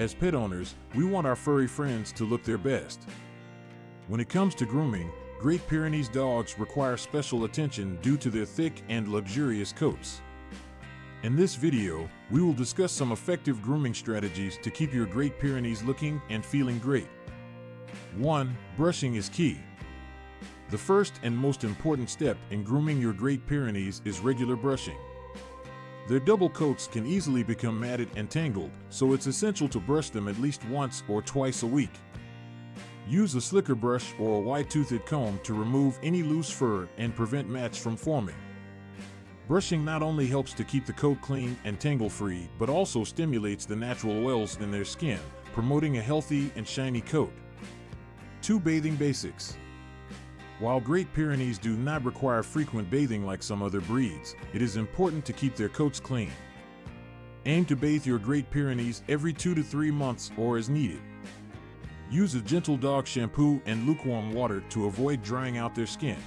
As pet owners, we want our furry friends to look their best. When it comes to grooming, Great Pyrenees dogs require special attention due to their thick and luxurious coats. In this video, we will discuss some effective grooming strategies to keep your Great Pyrenees looking and feeling great. 1. Brushing is key. The first and most important step in grooming your Great Pyrenees is regular brushing. Their double coats can easily become matted and tangled, so it's essential to brush them at least once or twice a week. Use a slicker brush or a wide-toothed comb to remove any loose fur and prevent mats from forming. Brushing not only helps to keep the coat clean and tangle-free, but also stimulates the natural oils in their skin, promoting a healthy and shiny coat. 2. Bathing Basics while Great Pyrenees do not require frequent bathing like some other breeds, it is important to keep their coats clean. Aim to bathe your Great Pyrenees every two to three months or as needed. Use a gentle dog shampoo and lukewarm water to avoid drying out their skin.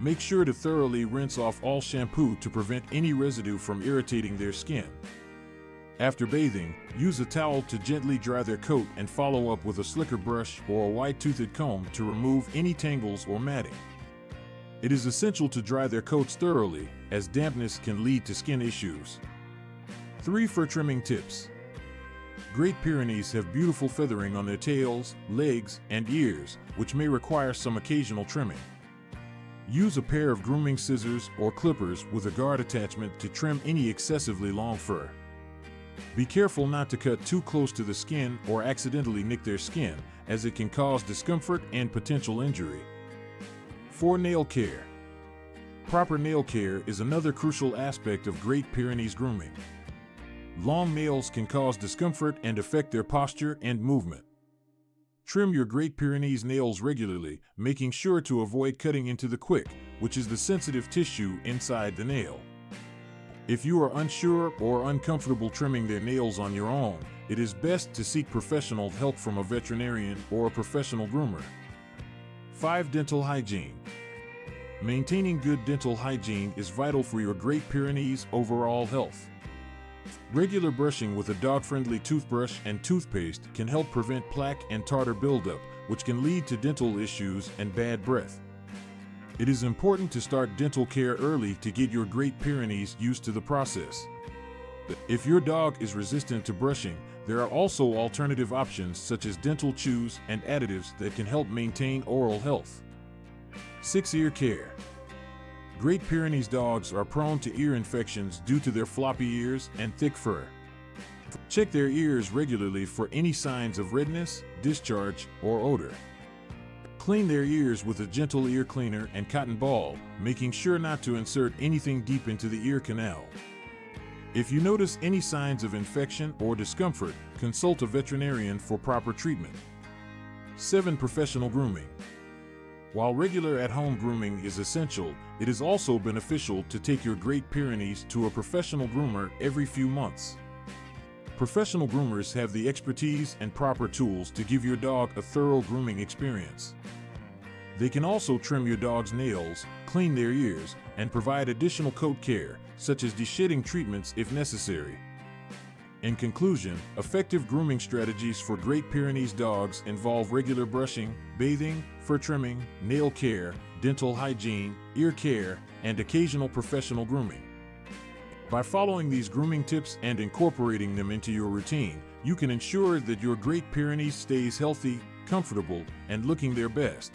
Make sure to thoroughly rinse off all shampoo to prevent any residue from irritating their skin. After bathing, use a towel to gently dry their coat and follow up with a slicker brush or a wide-toothed comb to remove any tangles or matting. It is essential to dry their coats thoroughly, as dampness can lead to skin issues. 3 Fur Trimming Tips Great Pyrenees have beautiful feathering on their tails, legs, and ears, which may require some occasional trimming. Use a pair of grooming scissors or clippers with a guard attachment to trim any excessively long fur. Be careful not to cut too close to the skin or accidentally nick their skin, as it can cause discomfort and potential injury. 4. Nail Care Proper nail care is another crucial aspect of Great Pyrenees grooming. Long nails can cause discomfort and affect their posture and movement. Trim your Great Pyrenees nails regularly, making sure to avoid cutting into the quick, which is the sensitive tissue inside the nail. If you are unsure or uncomfortable trimming their nails on your own, it is best to seek professional help from a veterinarian or a professional groomer. 5. Dental Hygiene Maintaining good dental hygiene is vital for your Great Pyrenees' overall health. Regular brushing with a dog-friendly toothbrush and toothpaste can help prevent plaque and tartar buildup, which can lead to dental issues and bad breath. It is important to start dental care early to get your Great Pyrenees used to the process. If your dog is resistant to brushing, there are also alternative options such as dental chews and additives that can help maintain oral health. 6. Ear Care Great Pyrenees dogs are prone to ear infections due to their floppy ears and thick fur. Check their ears regularly for any signs of redness, discharge, or odor. Clean their ears with a gentle ear cleaner and cotton ball, making sure not to insert anything deep into the ear canal. If you notice any signs of infection or discomfort, consult a veterinarian for proper treatment. 7. Professional Grooming While regular at-home grooming is essential, it is also beneficial to take your Great Pyrenees to a professional groomer every few months. Professional groomers have the expertise and proper tools to give your dog a thorough grooming experience. They can also trim your dog's nails, clean their ears, and provide additional coat care, such as de-shedding treatments if necessary. In conclusion, effective grooming strategies for Great Pyrenees dogs involve regular brushing, bathing, fur trimming, nail care, dental hygiene, ear care, and occasional professional grooming. By following these grooming tips and incorporating them into your routine, you can ensure that your Great Pyrenees stays healthy, comfortable, and looking their best.